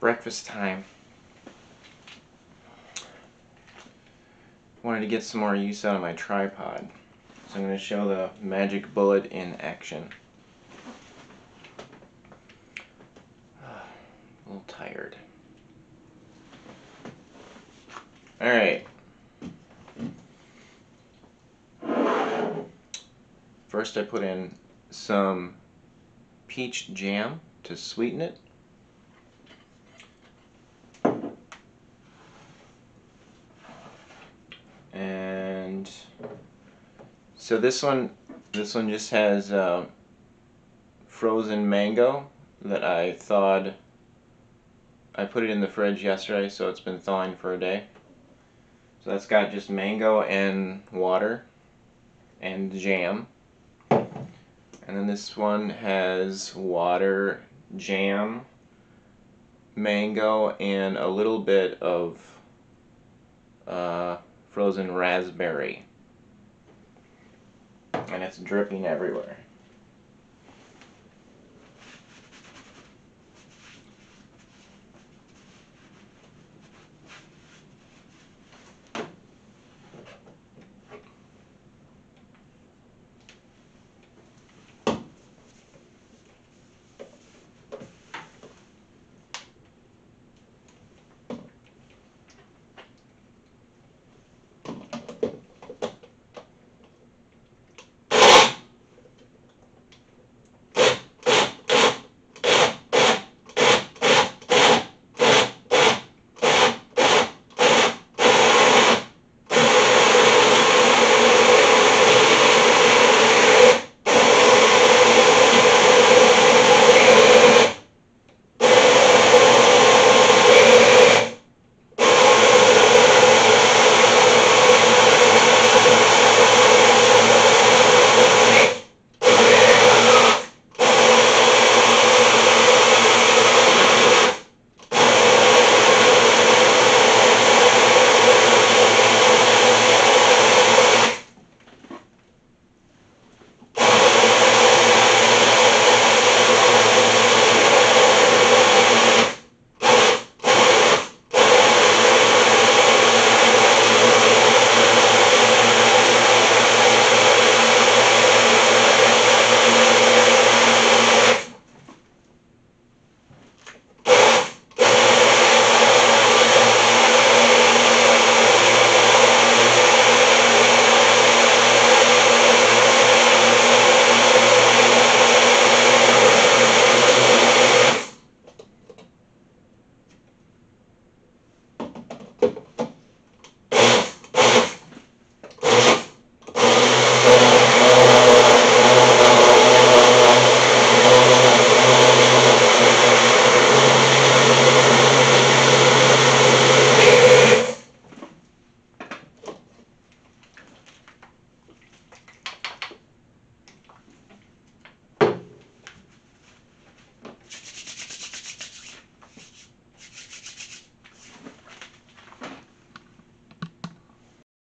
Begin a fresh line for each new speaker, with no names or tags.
breakfast time. Wanted to get some more use out of my tripod. So I'm going to show the magic bullet in action. A little tired. Alright. First I put in some peach jam to sweeten it. And so this one, this one just has uh, frozen mango that I thawed. I put it in the fridge yesterday, so it's been thawing for a day. So that's got just mango and water and jam. And then this one has water, jam, mango, and a little bit of uh, frozen raspberry. And it's dripping everywhere.